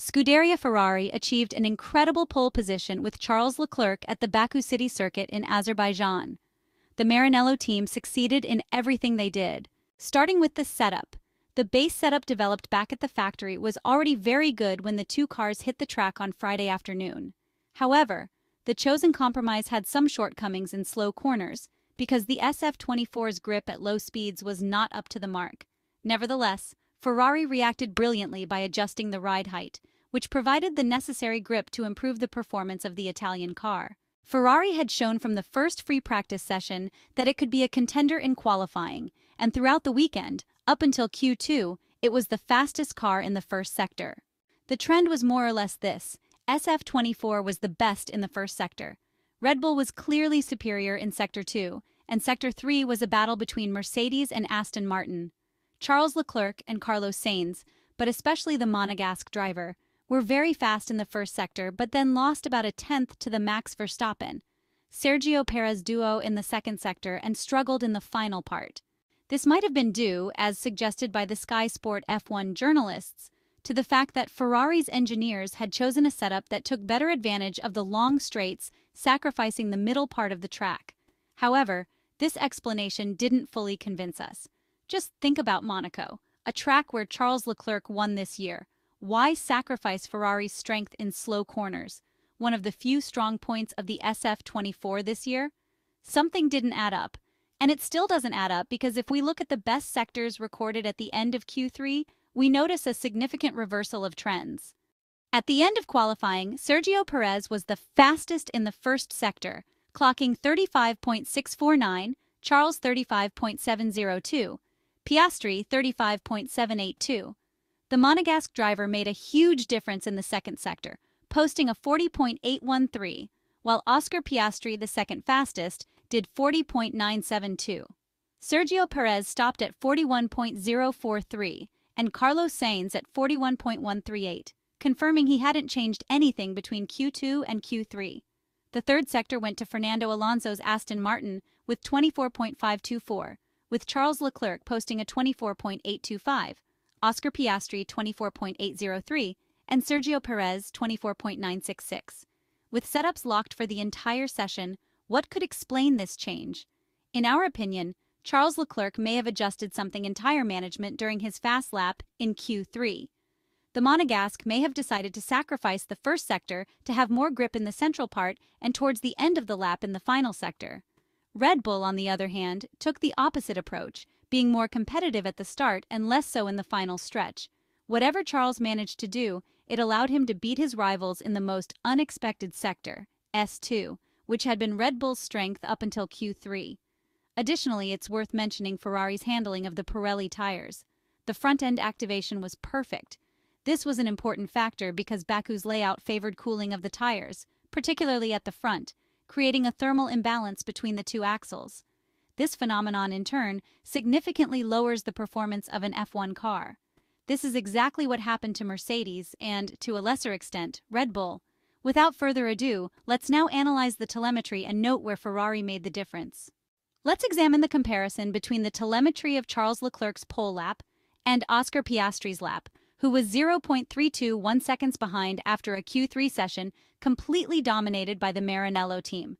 Scuderia Ferrari achieved an incredible pole position with Charles Leclerc at the Baku City Circuit in Azerbaijan. The Maranello team succeeded in everything they did, starting with the setup. The base setup developed back at the factory was already very good when the two cars hit the track on Friday afternoon. However, the chosen compromise had some shortcomings in slow corners because the SF24's grip at low speeds was not up to the mark. Nevertheless, Ferrari reacted brilliantly by adjusting the ride height, which provided the necessary grip to improve the performance of the Italian car. Ferrari had shown from the first free practice session that it could be a contender in qualifying, and throughout the weekend, up until Q2, it was the fastest car in the first sector. The trend was more or less this SF24 was the best in the first sector. Red Bull was clearly superior in Sector 2, and Sector 3 was a battle between Mercedes and Aston Martin. Charles Leclerc and Carlos Sainz, but especially the Monegasque driver, were very fast in the first sector but then lost about a tenth to the Max Verstappen. Sergio Perez duo in the second sector and struggled in the final part. This might have been due, as suggested by the Sky Sport F1 journalists, to the fact that Ferrari's engineers had chosen a setup that took better advantage of the long straights, sacrificing the middle part of the track. However, this explanation didn't fully convince us. Just think about Monaco, a track where Charles Leclerc won this year. Why sacrifice Ferrari's strength in slow corners, one of the few strong points of the SF24 this year? Something didn't add up. And it still doesn't add up because if we look at the best sectors recorded at the end of Q3, we notice a significant reversal of trends. At the end of qualifying, Sergio Perez was the fastest in the first sector, clocking 35.649, Charles 35.702, Piastri 35.782. The Monegasque driver made a huge difference in the second sector, posting a 40.813, while Oscar Piastri, the second fastest, did 40.972. Sergio Perez stopped at 41.043 and Carlos Sainz at 41.138, confirming he hadn't changed anything between Q2 and Q3. The third sector went to Fernando Alonso's Aston Martin with 24.524, with Charles Leclerc posting a 24.825, Oscar Piastri 24.803, and Sergio Perez 24.966. With setups locked for the entire session, what could explain this change? In our opinion, Charles Leclerc may have adjusted something in tire management during his fast lap in Q3. The Monegasque may have decided to sacrifice the first sector to have more grip in the central part and towards the end of the lap in the final sector. Red Bull, on the other hand, took the opposite approach, being more competitive at the start and less so in the final stretch. Whatever Charles managed to do, it allowed him to beat his rivals in the most unexpected sector, S2, which had been Red Bull's strength up until Q3. Additionally, it's worth mentioning Ferrari's handling of the Pirelli tires. The front end activation was perfect. This was an important factor because Baku's layout favored cooling of the tires, particularly at the front, creating a thermal imbalance between the two axles. This phenomenon, in turn, significantly lowers the performance of an F1 car. This is exactly what happened to Mercedes and, to a lesser extent, Red Bull. Without further ado, let's now analyze the telemetry and note where Ferrari made the difference. Let's examine the comparison between the telemetry of Charles Leclerc's pole lap and Oscar Piastri's lap, who was 0.321 seconds behind after a Q3 session completely dominated by the Maranello team.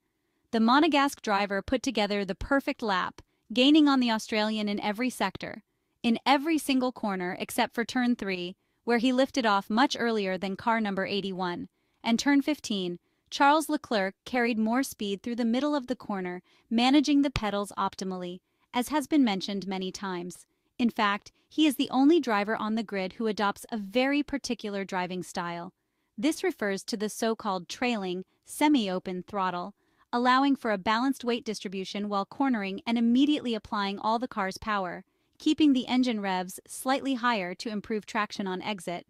The Monegasque driver put together the perfect lap, gaining on the Australian in every sector, in every single corner except for turn 3, where he lifted off much earlier than car number 81, and turn 15, Charles Leclerc carried more speed through the middle of the corner, managing the pedals optimally, as has been mentioned many times. In fact, he is the only driver on the grid who adopts a very particular driving style. This refers to the so-called trailing, semi-open throttle, allowing for a balanced weight distribution while cornering and immediately applying all the car's power, keeping the engine revs slightly higher to improve traction on exit.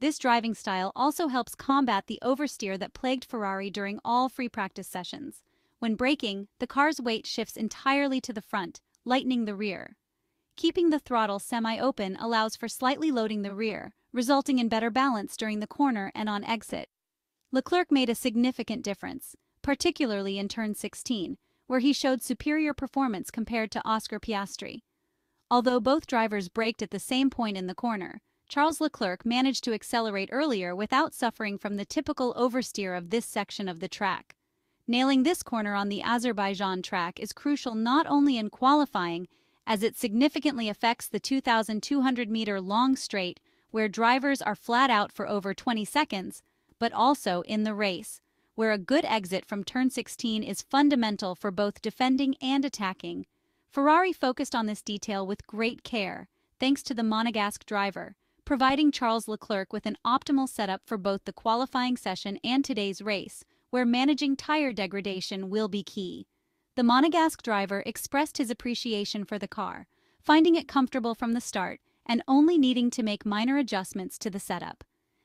This driving style also helps combat the oversteer that plagued Ferrari during all free practice sessions. When braking, the car's weight shifts entirely to the front, lightening the rear. Keeping the throttle semi-open allows for slightly loading the rear, resulting in better balance during the corner and on exit. Leclerc made a significant difference, particularly in turn 16, where he showed superior performance compared to Oscar Piastri. Although both drivers braked at the same point in the corner, Charles Leclerc managed to accelerate earlier without suffering from the typical oversteer of this section of the track. Nailing this corner on the Azerbaijan track is crucial not only in qualifying, as it significantly affects the 2,200 meter long straight, where drivers are flat out for over 20 seconds, but also in the race, where a good exit from turn 16 is fundamental for both defending and attacking. Ferrari focused on this detail with great care, thanks to the Monegasque driver, providing Charles Leclerc with an optimal setup for both the qualifying session and today's race, where managing tire degradation will be key. The Monegasque driver expressed his appreciation for the car, finding it comfortable from the start and only needing to make minor adjustments to the setup.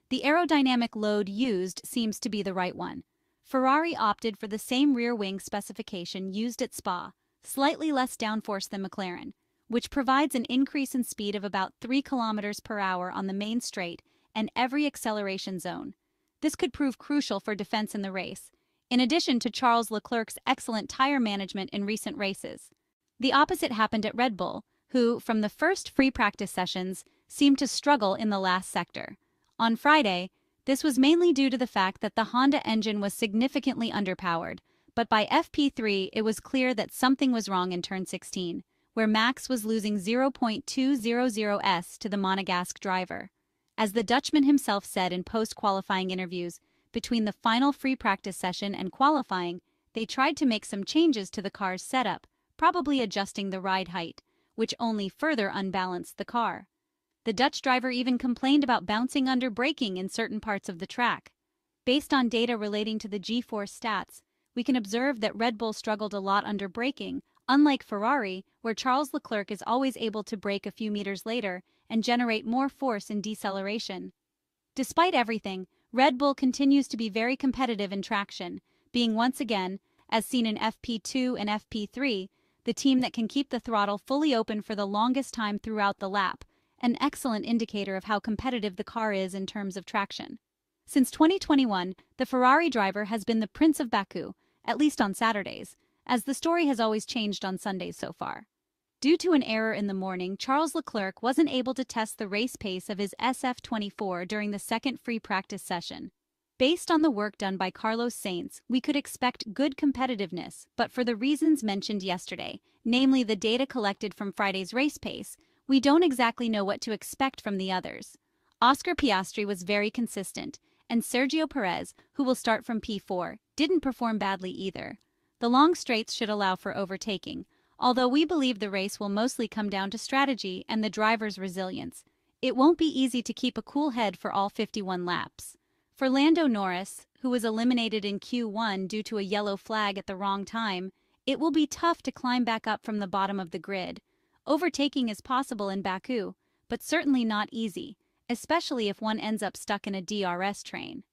The aerodynamic load used seems to be the right one. Ferrari opted for the same rear wing specification used at Spa, slightly less downforce than McLaren, which provides an increase in speed of about 3 km per hour on the main straight and every acceleration zone. This could prove crucial for defense in the race, in addition to Charles Leclerc's excellent tire management in recent races. The opposite happened at Red Bull, who, from the first free practice sessions, seemed to struggle in the last sector. On Friday, this was mainly due to the fact that the Honda engine was significantly underpowered, but by FP3 it was clear that something was wrong in turn 16, where Max was losing 0.200 s to the Monegasque driver. As the Dutchman himself said in post-qualifying interviews, between the final free practice session and qualifying, they tried to make some changes to the car's setup, probably adjusting the ride height, which only further unbalanced the car. The Dutch driver even complained about bouncing under braking in certain parts of the track. Based on data relating to the G-force stats, we can observe that Red Bull struggled a lot under braking, unlike Ferrari, where Charles Leclerc is always able to brake a few meters later and generate more force in deceleration. Despite everything, Red Bull continues to be very competitive in traction, being once again, as seen in FP2 and FP3, the team that can keep the throttle fully open for the longest time throughout the lap, an excellent indicator of how competitive the car is in terms of traction. Since 2021, the Ferrari driver has been the Prince of Baku, at least on Saturdays, as the story has always changed on Sundays so far. Due to an error in the morning, Charles Leclerc wasn't able to test the race pace of his SF24 during the second free practice session. Based on the work done by Carlos Sainz, we could expect good competitiveness, but for the reasons mentioned yesterday, namely the data collected from Friday's race pace, we don't exactly know what to expect from the others. Oscar Piastri was very consistent, and Sergio Perez, who will start from P4, didn't perform badly either. The long straights should allow for overtaking, although we believe the race will mostly come down to strategy and the driver's resilience. It won't be easy to keep a cool head for all 51 laps. For Lando Norris, who was eliminated in Q1 due to a yellow flag at the wrong time, it will be tough to climb back up from the bottom of the grid. Overtaking is possible in Baku, but certainly not easy, especially if one ends up stuck in a DRS train.